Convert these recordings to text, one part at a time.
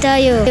だよ。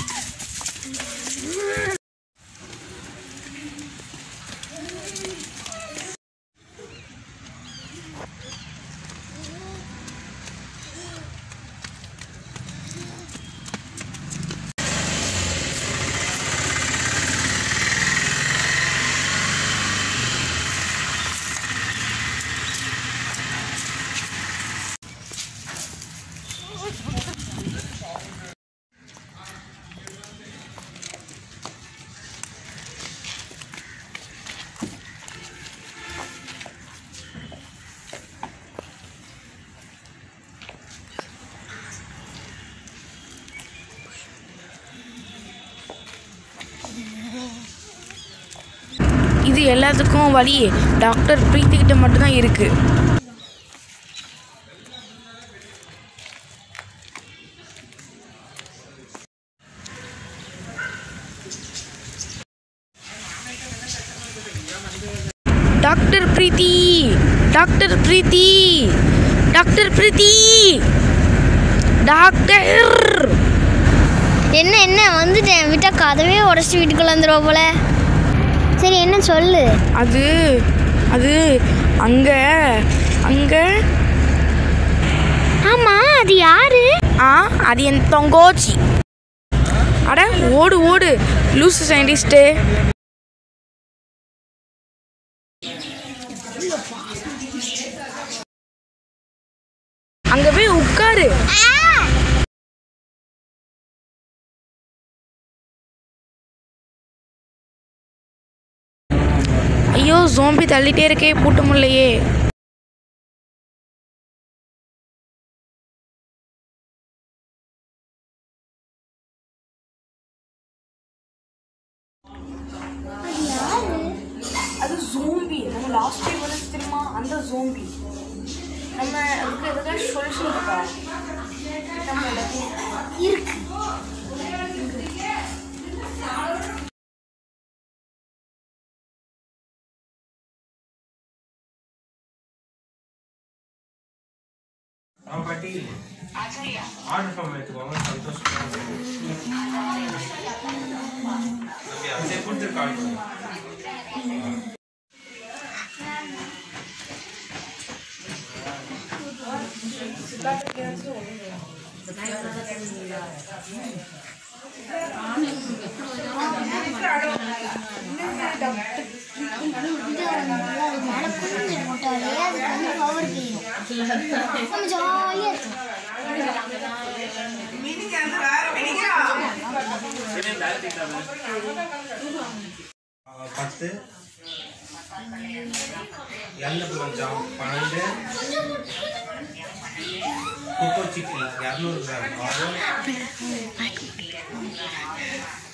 இது எல்லாத்துக்கும் வழி டாக்டர் பிரீத்தி கிட்ட மட்டும்தான் இருக்கு. Doctor Preethi doctor Preethi doctor Preethi. Doctor. என்ன என்ன? வந்துட்டேன். விட்டா கதவே உடச்சி வீட்டுக்குள்ள வந்துடுவோம் போல. சரி என்ன சொல்லு? அது அது அங்க அங்க. ஆமா அது யாரு? ஆ அது என் தொங்கோச்சி. அட ஓடு ஓடு. லூசு சயின்டிஸ்ட்டு. அங்க போய் உட்காரு. ஜோம்பி தள்ளிட்டே இருக்கே பூட்ட முடியலையே அது ஜோம்பி. நம்ம லாஸ்ட் டைம் வந்து தெரியுமா அந்த ஜோம்பி. நம்ம அதுக்கு எதாவது சொல்யூஷன் இருக்கா இருக்கு. हम पार्टी आठ रुपये में तो हम संतोष हमसे कुछ कार्ड ഡോക്ടർ നടക്കുന്നത് മുട്ടാളി അത് പവർക്ക് சரி கொடுத்துருக்க ஆர்டர் மேலே புரிஞ்சு போட்டாலே அதுக்கு வந்து பவர் பெய்யும் நம்ம ஜாலியாக இருக்கும் பத்து எண்ணெய் குலோப் ஜாம் பன்னெண்டு குக்கர் சிக்கன் இரநூறு கிராம் ஆறு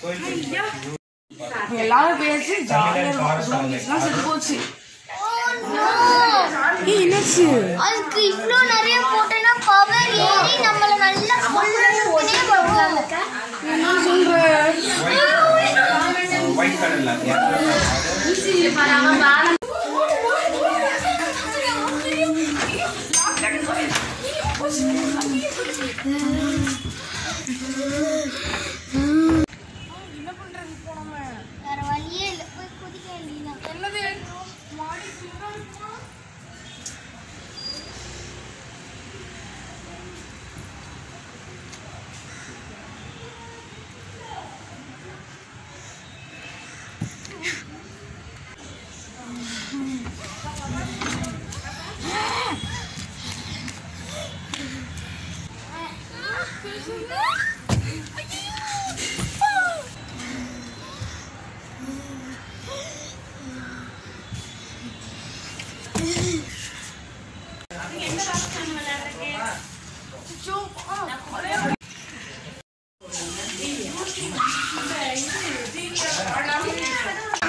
கோயில் எல்லாரும் பேசி ஜாலியாக இருக்கும் ஜோம்பிஸ்லாம் செத்து போச்சு ஏய் என்னாச்சு? அதுக்கு இவ்வளோ நிறைய போட்டேன்னா பவர் ஏறி நம்மள நல்லா கொல்லுனே ஒயிட் கலர்ல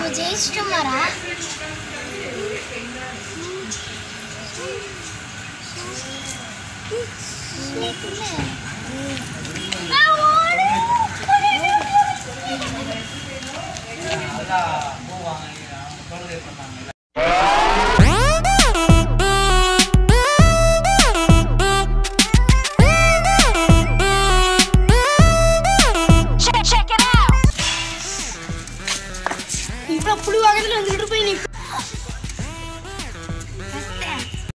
मुझे इष्टमरा Thank you.